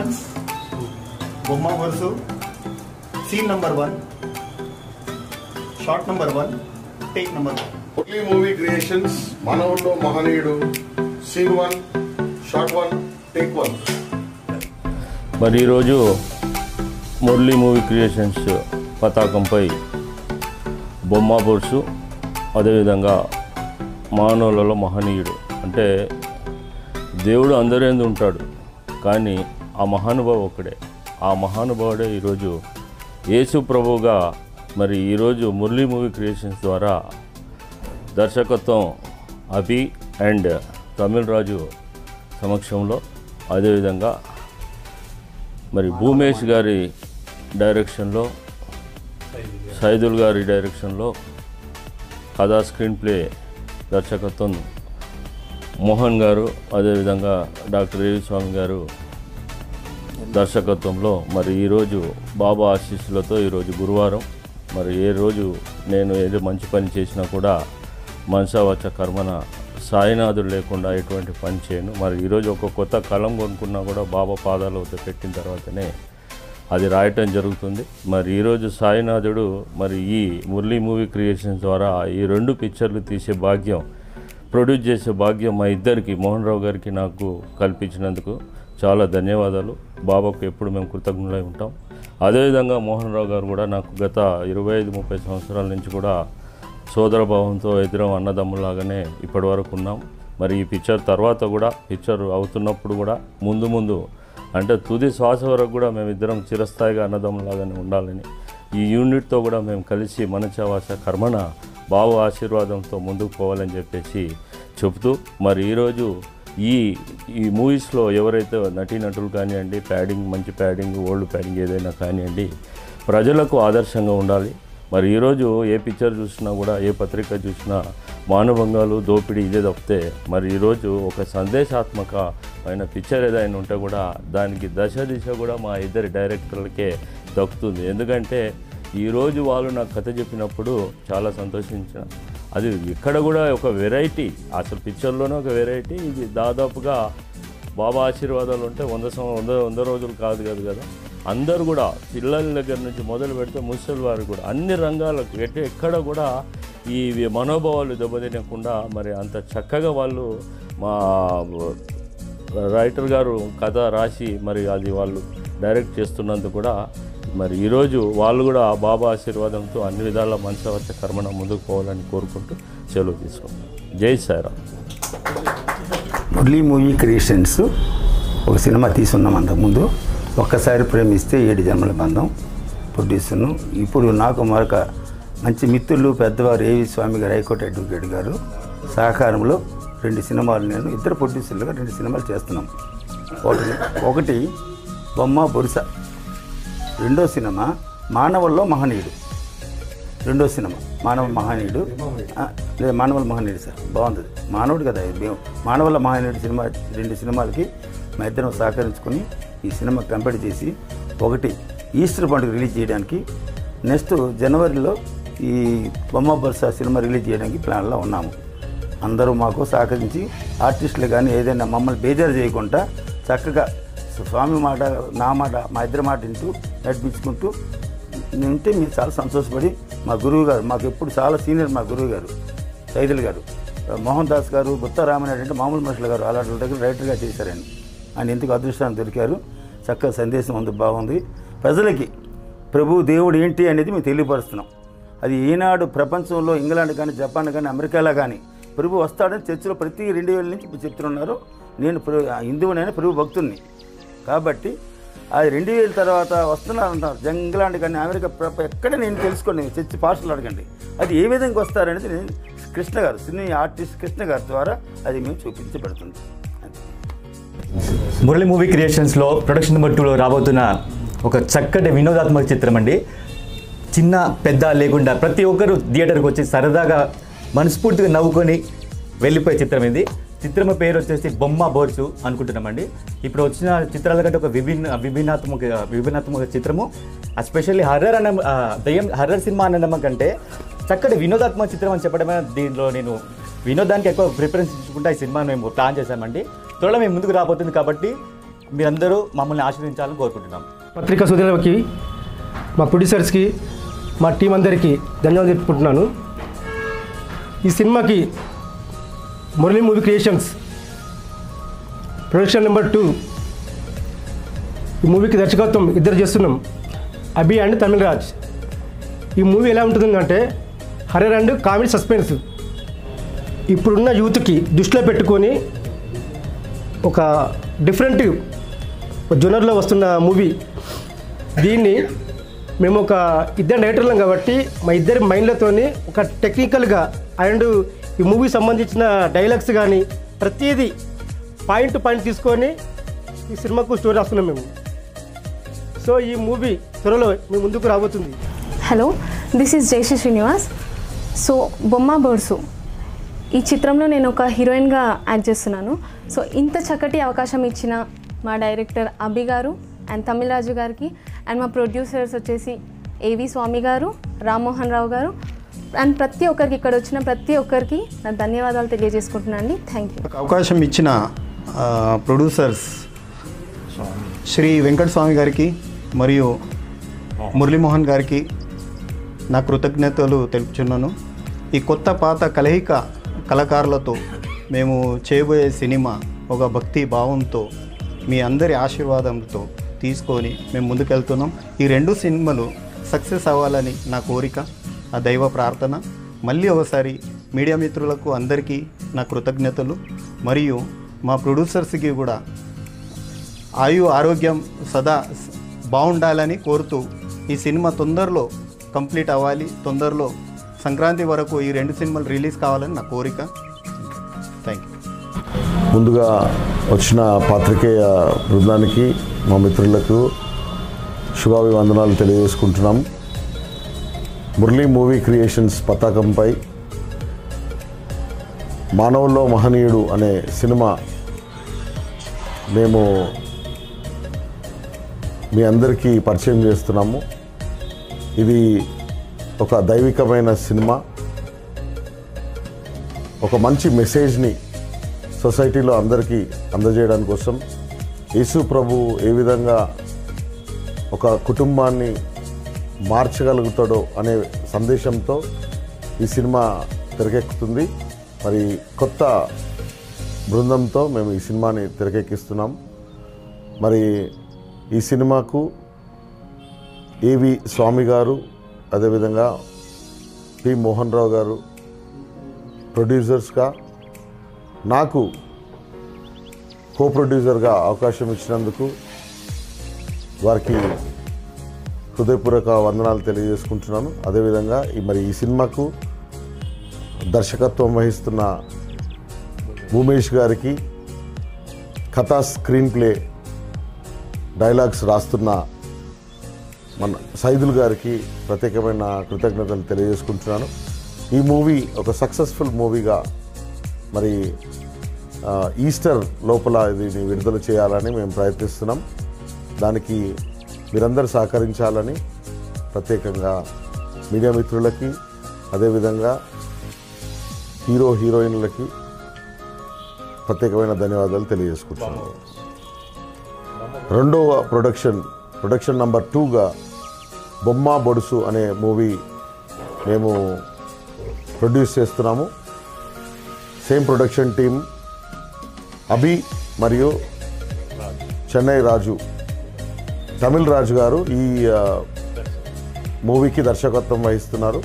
Creations బొమ్మ Varusu scene number one shot number one take number one Murali movie creations మనవుల్లో మహనీయుడు scene one shot one take one మరి ఈరోజు Murali movie creations పతాకంపై బొమ్మ బొరుసు అదేవిధంగా మానవులలో మహనీయుడు. అంటే దేవుడు అందరేందు ఉంటాడు. కానీ ఆ మహానుభావు ఒకడే ఆ మహానుభావుడే ఈరోజు యేసు ప్రభువుగా మరి ఈరోజు మురళీ మూవీ క్రియేషన్స్ ద్వారా దర్శకత్వం అభి అండ్ తమిళ్ రాజు సమక్షంలో అదేవిధంగా మరి భూమేష్ గారి డైరెక్షన్లో సైదుల్ గారి డైరెక్షన్లో కథా స్క్రీన్ ప్లే దర్శకత్వం మోహన్ గారు అదేవిధంగా డాక్టర్ ఏవి స్వామి గారు దర్శకత్వంలో మరి ఈరోజు బాబా ఆశీస్సులతో ఈరోజు గురువారం మరి ఏ రోజు నేను ఏదో మంచి పని చేసినా కూడా మనసావచ్చ కర్మన సాయినాథుడు లేకుండా ఎటువంటి పని చేయను. మరి ఈరోజు ఒక కొత్త కలం కొనుక్కున్నా కూడా బాబా పాదాలు పెట్టిన తర్వాతనే అది రాయటం జరుగుతుంది. మరి ఈరోజు సాయినాథుడు మరి ఈ మురళీ మూవీ క్రియేషన్స్ ద్వారా ఈ రెండు పిక్చర్లు తీసే భాగ్యం ప్రొడ్యూస్ చేసే భాగ్యం మా ఇద్దరికి మోహన్ రావు గారికి నాకు కల్పించినందుకు. చాలా ధన్యవాదాలు. బాబాకు ఎప్పుడు మేము కృతజ్ఞులై ఉంటాం. అదేవిధంగా మోహన్ రావు గారు కూడా నాకు గత ఇరవై ఐదు ముప్పై సంవత్సరాల నుంచి కూడా సోదర భావంతో ఇద్దరం అన్నదమ్ములాగానే ఇప్పటి వరకు ఉన్నాం. మరి ఈ పిక్చర్ తర్వాత కూడా పిక్చర్ అవుతున్నప్పుడు కూడా ముందు ముందు అంటే తుది శ్వాస వరకు కూడా మేమిద్దరం చిరస్థాయిగా అన్నదమ్ములాగానే ఉండాలని ఈ యూనిట్తో కూడా మేము కలిసి మనచవాస కర్మణ బావ ఆశీర్వాదంతో ముందుకు పోవాలని చెప్పేసి చెబుతూ మరి ఈరోజు ఈ ఈ మూవీస్లో ఎవరైతే నటీనటులు కానివ్వండి ప్యాడింగ్ మంచి ప్యాడింగ్ ఓల్డ్ ప్యాడింగ్ ఏదైనా కానివ్వండి ప్రజలకు ఆదర్శంగా ఉండాలి. మరి ఈరోజు ఏ పిక్చర్ చూసినా కూడా ఏ పత్రిక చూసినా మానభంగాలు దోపిడీ ఇదే తప్పితే మరి ఈరోజు ఒక సందేశాత్మక అయిన పిక్చర్ ఏదైనా ఉంటే కూడా దానికి దశ దిశ కూడా మా ఇద్దరి డైరెక్టర్లకే దక్కుతుంది. ఎందుకంటే ఈరోజు వాళ్ళు నాకు కథ చెప్పినప్పుడు చాలా సంతోషించిన అది ఇక్కడ కూడా ఒక వెరైటీ అసలు పిక్చర్లోనే ఒక వెరైటీ ఇది దాదాపుగా బాబా ఆశీర్వాదాలు ఉంటే వంద సం- వంద వంద రోజులు కాదు కాదు కదా. అందరూ కూడా పిల్లల దగ్గర నుంచి మొదలు పెడితే ముసలి వారు కూడా అన్ని రంగాలకు ఎట్ట ఎక్కడ కూడా ఈ మనోభావాలు దెబ్బతినకుండా మరి అంత చక్కగా వాళ్ళు మా రైటర్ గారు కథ రాసి మరి అది వాళ్ళు డైరెక్ట్ చేస్తున్నందుకు కూడా మరి ఈరోజు వాళ్ళు కూడా ఆ బాబా ఆశీర్వాదంతో అన్ని విధాల మనసవచ్చ కర్మణ ముందుకు పోవాలని కోరుకుంటూ సెలవు తీసుకుంటాం జై సాయిరామ్. మురళీ మూవీ క్రియేషన్స్ ఒక సినిమా తీసున్నాం అంతకుముందు. ఒక్కసారి ప్రేమిస్తే ఏడు జన్మల బంధం ప్రొడ్యూసర్ను. ఇప్పుడు నాకు మరొక మంచి మిత్రులు పెద్దవారు ఏవి స్వామి గారు హైకోర్టు అడ్వకేట్ గారు సహకారంలో రెండు సినిమాలు నేను ఇద్దరు ప్రొడ్యూసర్లుగా రెండు సినిమాలు చేస్తున్నాం. ఒకటి ఒకటి బొమ్మ బొరుస. రెండో సినిమా మానవుల్లో మహనీయుడు. రెండో సినిమా మానవ మహనీయుడు. లేదు మానవుల మహనీయుడు సార్. బాగుంది. మానవుడు కదా మేము మానవుల మహనీయుడు సినిమా రెండు సినిమాలకి మా ఇద్దరం సహకరించుకొని ఈ సినిమా కంప్లీట్ చేసి ఒకటి ఈస్టర్ పండుగ రిలీజ్ చేయడానికి నెక్స్ట్ జనవరిలో ఈ బొమ్మ బర్సా సినిమా రిలీజ్ చేయడానికి ప్లాన్లో ఉన్నాము. అందరూ మాకు సహకరించి ఆర్టిస్టులు కానీ ఏదైనా మమ్మల్ని బేజారు చేయకుండా చక్కగా స్వామి మాట నా మాట మా ఇద్దరి మాట వింటూ నడిపించుకుంటూ ఉంటే మీరు చాలా సంతోషపడి మా గురువు గారు మాకు ఎప్పుడు చాలా సీనియర్ మా గురువు గారు సైదులు గారు మోహన్ దాస్ గారు గుత్తారామనాయుడు అంటే మామూలు మనుషులు గారు అలాంటి దగ్గర రైటర్గా చేశారని ఆయన ఎందుకు అదృష్టాన్ని దొరికారు? చక్కగా సందేశం ఉంది బాగుంది. ప్రజలకి ప్రభు దేవుడు ఏంటి అనేది మేము తెలియపరుస్తున్నాం. అది ఈనాడు ప్రపంచంలో ఇంగ్లాండ్ కానీ జపాన్ కానీ అమెరికాలో కానీ ప్రభు వస్తాడని చర్చిలో ప్రతి రెండు వేల నుంచి ఇప్పుడు చెప్తున్నారు. నేను ప్రభు హిందువునైనా ప్రభు భక్తుడిని కాబట్టి అది రెండు వేల తర్వాత వస్తున్నారు అంటారు కానీ అమెరికా ప్రప- ఎక్కడ నేను తెలుసుకోండి చర్చి పాస్టర్లు అడగండి. అది ఏ విధంగా వస్తారనేది నేను కృష్ణ గారు సినీ ఆర్టిస్ట్ కృష్ణ గారి ద్వారా అది మేము చూపించబడుతుంది. మురళి మూవీ క్రియేషన్స్లో ప్రొడక్షన్ నెంబర్ టూలో రాబోతున్న ఒక చక్కటి వినోదాత్మక చిత్రం అండి. చిన్న పెద్ద లేకుండా ప్రతి ఒక్కరు థియేటర్కి వచ్చి సరదాగా మనస్ఫూర్తిగా నవ్వుకొని వెళ్ళిపోయే చిత్రం ఇది. చిత్రం పేరు వచ్చేసి బొమ్మ బోర్సు అనుకుంటున్నామండి. ఇప్పుడు వచ్చిన చిత్రాల కంటే ఒక విభిన్న విభిన్నాత్మక విభిన్నాత్మక చిత్రము ఎస్పెషల్లీ హర్రర్ అన్న దయ్యం హర్రర్ సినిమా అనడం కంటే చక్కటి వినోదాత్మక చిత్రం అని చెప్పడమే దీనిలో నేను వినోదానికి ఎక్కువ ప్రిఫరెన్స్ ఇచ్చుకుంటా ఈ సినిమా మేము ప్లాన్ చేశామండి. త్వరలో మేము ముందుకు రాబోతుంది కాబట్టి మీరందరూ మమ్మల్ని ఆశీర్వించాలని కోరుకుంటున్నాం. పత్రికా సోదరులకి మా ప్రొడ్యూసర్స్కి మా టీం అందరికీ ధన్యవాదాలు చెప్పుకుంటున్నాను ఈ సినిమాకి Murali movie creations. Production number two. ఈ మూవీకి దర్శకత్వం ఇద్దరు చేస్తున్నాం. అభి అండ్ తమిళ్ రాజ్ ఈ మూవీ ఎలా ఉంటుందంటే హర్రర్ అండ్ కామెడీ సస్పెన్స్. ఇప్పుడున్న యూత్కి దృష్టిలో పెట్టుకొని ఒక డిఫరెంట్ జోనర్లో వస్తున్న మూవీ. దీన్ని మేము ఒక ఇద్దరు డైరెక్టర్లం కాబట్టి మా ఇద్దరి మైండ్లతోని ఒక టెక్నికల్గా అండ్ ఈ మూవీ సంబంధించిన డైలాగ్స్ కానీ ప్రతిదీ పాయింట్ పాయింట్ తీసుకొని ఈ సినిమాకు స్టోరీ రాస్తున్నాం మేము. సో ఈ మూవీ త్వరలో మీ ముందుకు రాబోతుంది. Hello this is Jayasree Srinivas so బొమ్మ బోర్సు. ఈ చిత్రంలో నేను ఒక హీరోయిన్గా యాక్ట్ చేస్తున్నాను. సో ఇంత చక్కటి అవకాశం ఇచ్చిన మా డైరెక్టర్ అభి గారు అండ్ తమిళరాజు గారికి అండ్ మా ప్రొడ్యూసర్స్ వచ్చేసి ఏవి స్వామి గారు రామ్మోహన్ రావు గారు. అండ్ ప్రతి ఒక్కరికి ఇక్కడ వచ్చిన ప్రతి ఒక్కరికి నా ధన్యవాదాలు తెలియజేసుకుంటున్నాను అండి. థ్యాంక్ యూ అవకాశం ఇచ్చిన ప్రొడ్యూసర్స్ శ్రీ వెంకట స్వామి గారికి మరియు మురళీమోహన్ గారికి నా కృతజ్ఞతలు తెలుపుచున్నాను. ఈ కొత్త పాత కలయిక కళాకారులతో మేము చేయబోయే సినిమా ఒక భక్తి భావంతో మీ అందరి ఆశీర్వాదంతో తీసుకొని మేము ముందుకెళ్తున్నాం. ఈ రెండు సినిమాలు సక్సెస్ అవ్వాలని నా కోరిక. ఆ దైవ ప్రార్థన మళ్ళీ ఒకసారి మీడియా మిత్రులకు అందరికీ నా కృతజ్ఞతలు. మరియు మా ప్రొడ్యూసర్స్కి కూడా ఆయు ఆరోగ్యం సదా బాగుండాలని కోరుతూ ఈ సినిమా తొందరలో కంప్లీట్ అవ్వాలి. తొందరలో సంక్రాంతి వరకు ఈ రెండు సినిమాలు రిలీజ్ కావాలని నా కోరిక. థ్యాంక్ యూ ముందుగా వచ్చిన పాత్రికేయ బృందానికి మా మిత్రులకు శుభాభివందనాలు తెలియజేసుకుంటున్నాం. మురళీ మూవీ క్రియేషన్స్ పతాకంపై మానవుల్లో మహనీయుడు అనే సినిమా మేము మీ అందరికీ పరిచయం చేస్తున్నాము. ఇది ఒక దైవికమైన సినిమా. ఒక మంచి మెసేజ్ని సొసైటీలో అందరికీ అందజేయడం కోసం యేసు ప్రభు ఏ విధంగా ఒక కుటుంబాన్ని మార్చగలుగుతాడో అనే సందేశంతో ఈ సినిమా తెరకెక్కుతుంది. మరి కొత్త బృందంతో మేము ఈ సినిమాని తెరకెక్కిస్తున్నాం. మరి ఈ సినిమాకు ఏవి స్వామి గారు అదేవిధంగా పి మోహన్ రావు గారు ప్రొడ్యూసర్స్గా నాకు కో ప్రొడ్యూసర్గా అవకాశం ఇచ్చినందుకు వారికి హృదయపూర్వక వందనాలు తెలియజేసుకుంటున్నాను. అదేవిధంగా ఈ మరి ఈ సినిమాకు దర్శకత్వం వహిస్తున్న భూమేష్ గారికి కథా స్క్రీన్ ప్లే డైలాగ్స్ రాస్తున్న మన సైదుల్ గారికి ప్రత్యేకమైన కృతజ్ఞతలు తెలియజేసుకుంటున్నాను. ఈ మూవీ ఒక సక్సెస్ఫుల్ మూవీగా మరి ఈస్టర్ లోపల దీన్ని విడుదల చేయాలని మేము ప్రయత్నిస్తున్నాం. దానికి మీరందరూ సహకరించాలని ప్రత్యేకంగా మీడియా మిత్రులకి అదేవిధంగా హీరో హీరోయిన్లకి ప్రత్యేకమైన ధన్యవాదాలు తెలియజేసుకుంటున్నాను. రెండవ ప్రొడక్షన్ ప్రొడక్షన్ నంబర్ టూగా బొమ్మ బొడుసు అనే మూవీ మేము ప్రొడ్యూస్ చేస్తున్నాము. సేమ్ ప్రొడక్షన్ టీం అభి మరియు చెన్నై రాజు తమిళ్ రాజు గారు ఈ మూవీకి దర్శకత్వం వహిస్తున్నారు.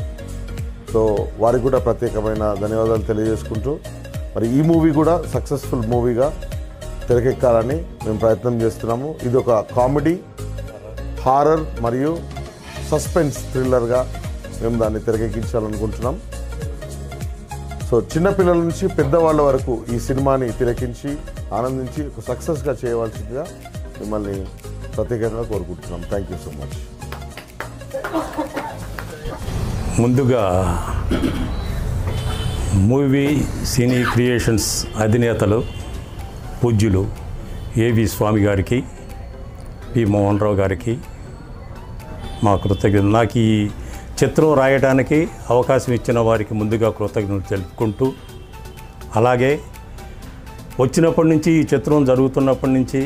సో వారికి కూడా ప్రత్యేకమైన ధన్యవాదాలు తెలియజేసుకుంటూ మరి ఈ మూవీ కూడా సక్సెస్ఫుల్ మూవీగా తెరకెక్కాలని మేము ప్రయత్నం చేస్తున్నాము. ఇది ఒక కామెడీ హారర్ మరియు సస్పెన్స్ థ్రిల్లర్గా మేము దాన్ని తెరకెక్కించాలనుకుంటున్నాం. సో చిన్నపిల్లల నుంచి పెద్దవాళ్ళ వరకు ఈ సినిమాని తిలకించి ఆనందించి ఒక సక్సెస్గా చేయవలసిందిగా మిమ్మల్ని ప్రత్యేకంగా కోరుకుంటున్నాం. థ్యాంక్ యూ సో మచ్ ముందుగా మూవీ సినీ క్రియేషన్స్ అధినేతలు పూజ్యులు ఏవి స్వామి గారికి పి మోహన్ రావు గారికి మా కృతజ్ఞత నాకు ఈ చిత్రం రాయడానికి అవకాశం ఇచ్చిన వారికి ముందుగా కృతజ్ఞతలు తెలుపుకుంటూ అలాగే వచ్చినప్పటి నుంచి ఈ చిత్రం జరుగుతున్నప్పటి నుంచి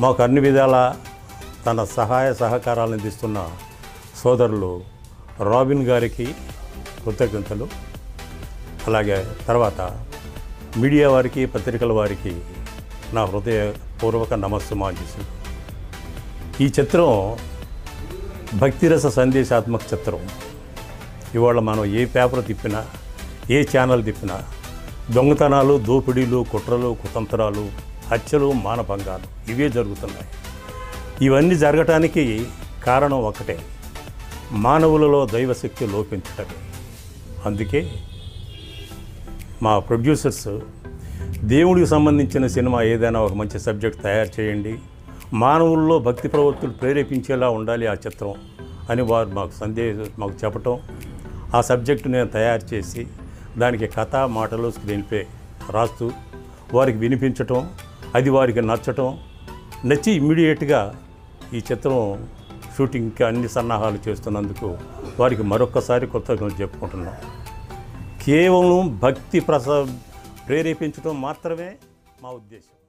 మాకు అన్ని విధాల తన సహాయ సహకారాలను అందిస్తున్న సోదరులు రాబిన్ గారికి కృతజ్ఞతలు. అలాగే తర్వాత మీడియా వారికి పత్రికల వారికి నా హృదయపూర్వక నమస్సుమాంజసులు ఈ చిత్రం భక్తిరస సందేశాత్మక చిత్రం. ఇవాళ మనం ఏ పేపర్ తిప్పినా ఏ ఛానల్ తిప్పినా దొంగతనాలు దోపిడీలు కుట్రలు కుతంత్రాలు హత్యలు మానభంగాలు ఇవే జరుగుతున్నాయి. ఇవన్నీ జరగటానికి కారణం ఒకటే మానవులలో దైవశక్తి లోపించటమే అందుకే మా ప్రొడ్యూసర్స్ దేవుడికి సంబంధించిన సినిమా ఏదైనా ఒక మంచి సబ్జెక్ట్ తయారు చేయండి. మానవుల్లో భక్తి ప్రవృత్తులు ప్రేరేపించేలా ఉండాలి ఆ చిత్రం అని వారు మాకు సందేశం మాకు చెప్పటం. ఆ సబ్జెక్టు నేను తయారు చేసి దానికి కథ మాటలు స్క్రీన్ ప్లే రాస్తూ వారికి వినిపించటం. అది వారికి నచ్చటం. నచ్చి ఇమ్మీడియట్గా ఈ చిత్రం షూటింగ్కి అన్ని సన్నాహాలు చేస్తున్నందుకు వారికి మరొక్కసారి కృతజ్ఞతలు చెప్పుకుంటున్నాం. కేవలం భక్తి ప్రస ప్రేరేపించడం మాత్రమే మా ఉద్దేశం.